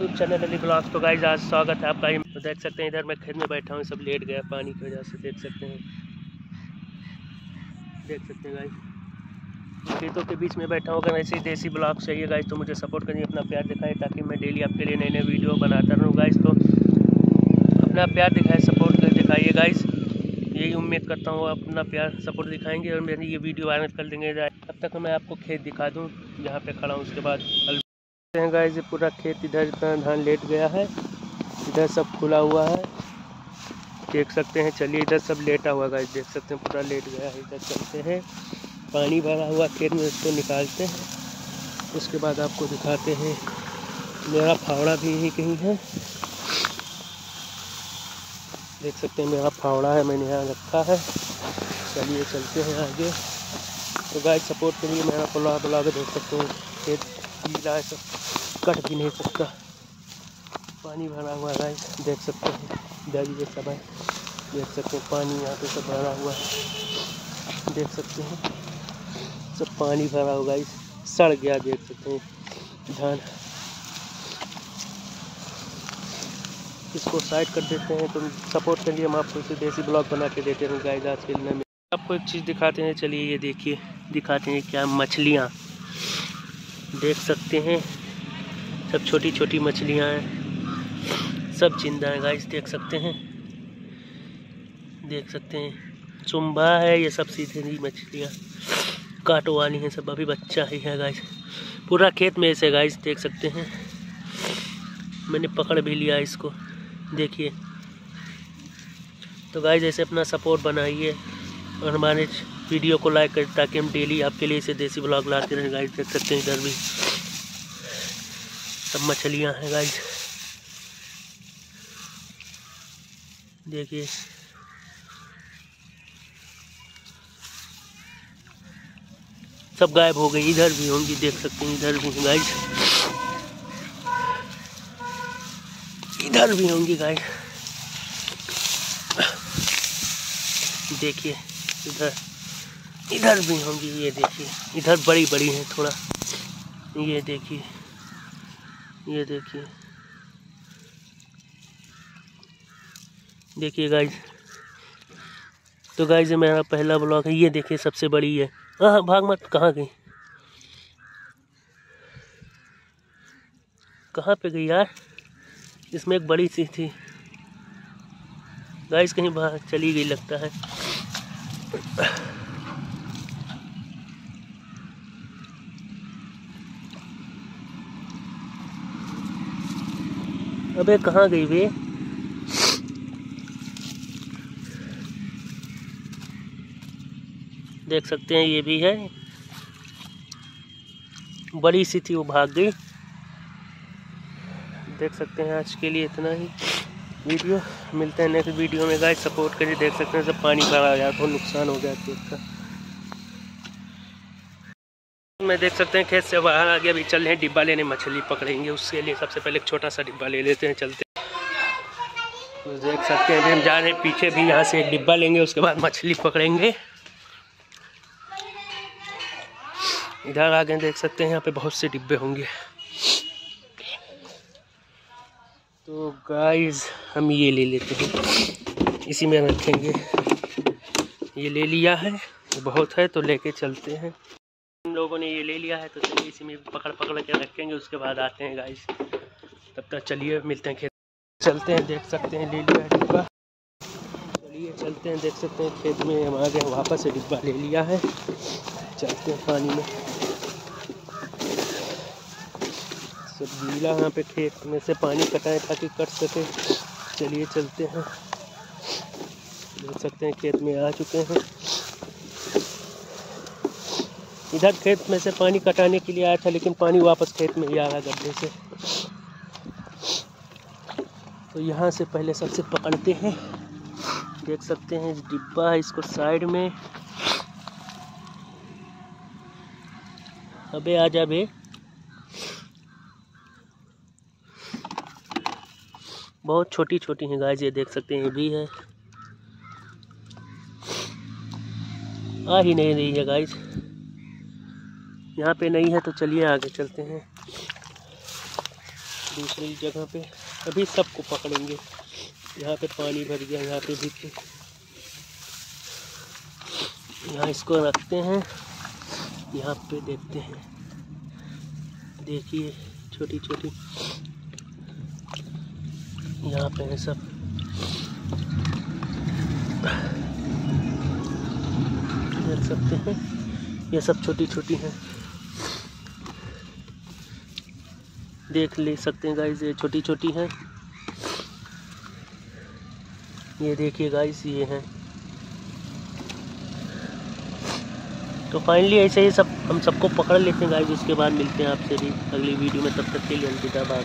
YouTube channel Ali blog तो guys आज स्वागत है आपका तो देख सकते हैं, इधर मैं खेत में बैठा हूँ, सब लेट गया पानी की वजह से, देख सकते हैं। देख सकते हैं गाइज़ खेतों के बीच में बैठा हूँ, अगर ऐसे ही देसी ब्लॉग चाहिए गाइज़ तो मुझे सपोर्ट करिए, अपना प्यार दिखाए, ताकि मैं डेली आपके लिए नए नए वीडियो बनाता रहूँ। गाइज़ तो अपना प्यार दिखाए सपोर्ट कर दिखाइए गाइज़ यही उम्मीद करता हूँ अपना प्यार सपोर्ट दिखाएँगे और मेरी ये वीडियो वायरल कर देंगे। तब तक मैं आपको खेत दिखा दूँ जहाँ पे खड़ा हूँ, उसके बाद हैं गाइस ये पूरा खेत इधर इतना धान लेट गया है, इधर सब खुला हुआ है। देख सकते हैं, चलिए इधर सब लेटा हुआ गाइस देख सकते हैं, पूरा लेट गया है, इधर चलते हैं। पानी भरा हुआ खेत में उसको निकालते हैं। उसके बाद आपको दिखाते हैं, मेरा फावड़ा भी यहीं कहीं है। देख सकते हैं, मेरा फावड़ा है, मैंने यहाँ रखा है। चलिए चलते हैं आगे। तो गाइस सपोर्ट के लिए मेरा पुला बुला के देख सकते हैं, खेत गीला है सब। कट भी नहीं सकता। पानी भरा हुआ है, देख सकते हैं। इधर ये सब है। देख सकते हैं, पानी यहाँ पे सब भरा हुआ है। देख सकते हैं। सब पानी भरा हुआ है। सड़ गया, देख सकते हैं। धान। इसको साइड कर देते हैं। तो सपोर्ट के लिए हम आपको इसे देसी ब्लॉग बना के देते हैं आज के दिन में। आपको एक चीज़ दिखाते हैं, चलिए ये देखिए। दिखाते हैं क्या मछलियाँ। देख सकते हैं। सब छोटी छोटी मछलियाँ हैं। सब ज़िंदा हैं गाइस देख सकते हैं। देख सकते हैं। चुम्बा है, ये सब सीधे मछलियाँ। काटो वाली हैं, सब अभी बच्चा ही है गाइस पूरा खेत में ऐसे गाइस देख सकते हैं। मैंने पकड़ भी लिया इसको। देखिए। तो गाइस ऐसे अपना सपोर्ट बनाइए। और हमारे वीडियो को लाइक करें, ताकि हम डेली आपके लिए इसे देसी ब्लॉग लाते रहें गाइस देख सकते हैं इधर भी। सब मछलियाँ हैं गाइस देखिए। सब गायब हो गई इधर भी होंगी, देख सकते हैं, इधर भी गाइस इधर भी होंगी गाइस देखिए, इधर इधर भी होंगी, ये देखिए, इधर बड़ी बड़ी हैं थोड़ा, ये देखिए। ये देखिए। देखिए गाइज़ तो गाइज़ मेरा पहला ब्लॉग है, ये देखिए सबसे बड़ी है। हाँ भाग मत, कहाँ गई? कहाँ पे गई यार? इसमें एक बड़ी सी थी। गाइस कहीं बाहर चली गई, लगता है। अबे, कहाँ गई वे? देख सकते हैं, ये भी है। बड़ी सी थी वो भाग गई देख सकते हैं, आज के लिए इतना ही। वीडियो, मिलते हैं नेक्स्ट वीडियो में। गाइस सपोर्ट करिए, देख सकते हैं, सब पानी भरा गया तो नुकसान हो गया खेत का मैं देख सकते हैं खेत से बाहर आ गया, अभी चल रहे हैं डिब्बा लेने, मछली पकड़ेंगे उसके लिए। सबसे पहले एक छोटा सा डिब्बा ले लेते हैं, चलते तो देख सकते हैं, अभी हम जा रहे हैं, पीछे भी यहाँ से एक डिब्बा लेंगे, उसके बाद मछली पकड़ेंगे। इधर आगे देख सकते हैं, यहाँ पे बहुत से डिब्बे होंगे। तो गाइस हम ये ले लेते हैं। इसी में रखेंगे। ये ले लिया है, बहुत है तो लेके चलते हैं। लोगों ने ये ले लिया है तो चलिए इसी में पकड़ पकड़ के रखेंगे, उसके बाद आते हैं गाइस तब तक चलिए, मिलते हैं खेत चलते हैं, देख सकते हैं, ले लिया है डिब्बा। चलिए चलते हैं, देख सकते हैं, खेत में हम आ गए, वापस से डिब्बा ले लिया है। चलते हैं पानी में। सब गीला यहाँ पे खेत में से पानी कटाएँ ताकि कट सके। चलिए चलते हैं। देख सकते हैं, खेत में आ चुके हैं। इधर खेत में से पानी कटाने के लिए आया था, लेकिन पानी वापस खेत में ही आ रहा गड्ढे से। तो यहाँ से पहले सबसे पकड़ते हैं। देख सकते हैं डिब्बा है इसको साइड में। अबे आ जा बहुत छोटी छोटी हैं गाय ये देख सकते हैं, ये भी है। आ ही नहीं रही है गाइस यहाँ पे नहीं है तो चलिए आगे चलते हैं। दूसरी जगह पे। अभी सबको पकड़ेंगे। यहाँ पे पानी भर गया, यहाँ पे भी यहाँ इसको रखते हैं। यहाँ पे देखते हैं। देखिए छोटी छोटी यहाँ पे है सब। देख सकते हैं। ये सब छोटी छोटी हैं। देख ले सकते हैं गाइस ये छोटी छोटी हैं। ये देखिए गाइस ये हैं। तो फाइनली ऐसे ही सब, हम सबको पकड़ लेते हैं गाइस उसके बाद मिलते हैं आपसे भी अगली वीडियो में, तब तक के लिए अलविदा बाय